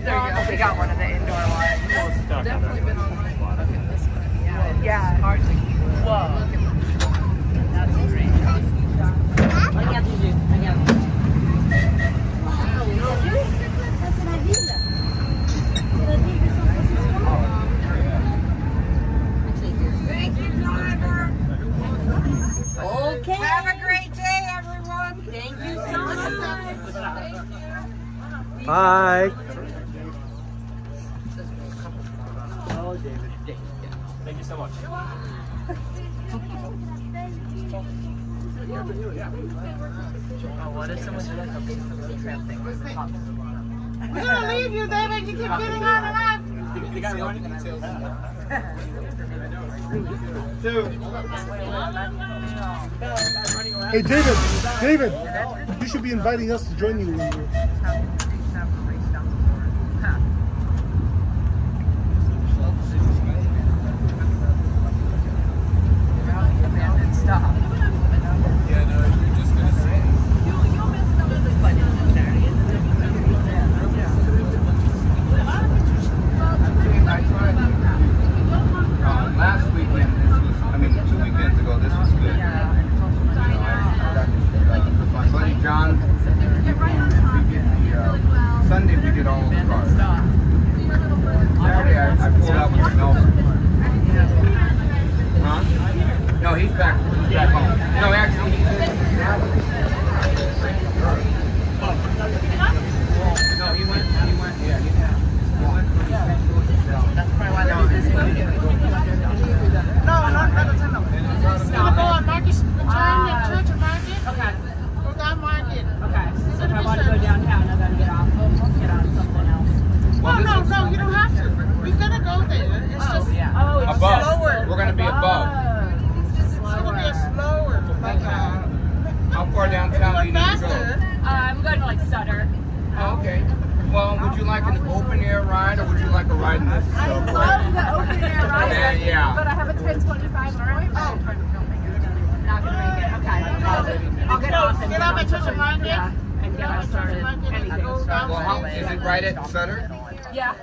There We got one of the indoor ones. Definitely been on my bucket list, but yeah, it's Yeah. hard to keep. Whoa. That's great. Thank you, driver. Okay. Have a great day, everyone. Thank you so much. Bye. Thank you so much. Oh, what if someone did like a base the thing with the top to the bottom? We're gonna leave you, David. You keep getting on and off. The guy running Hey, David, David, you should be inviting us to join you. He's back, he's back home. No, actually, he's in Dallas. No, he went, he went, yeah, he went. He went from St. Louis to Dallas. That's probably why they're on this No, not by the tunnel. We're gonna go on Market, return the church of Market. Okay. We're down Market. Okay. So if I want to go downtown, I gotta get off. Get on something else. No, no, no, you don't have to. We're gonna go there. It's just, Oh, it's Above. slower. We're gonna be above. it's gonna be a slower, like, uh, How far downtown do you going need to go? faster. Uh, I'm going to like Sutter. Oh, okay. Well, would you like an open air ride or would you like a ride in this? I love the open air ride. Yeah, yeah. But I have a 1025 appointment. Oh. Not gonna make it. Okay. I'll, I'll get off and Get off at Church of Market. Yeah. And get Get off at Church of started. Anything go started. down Well, how, is it right at Sutter? Yeah.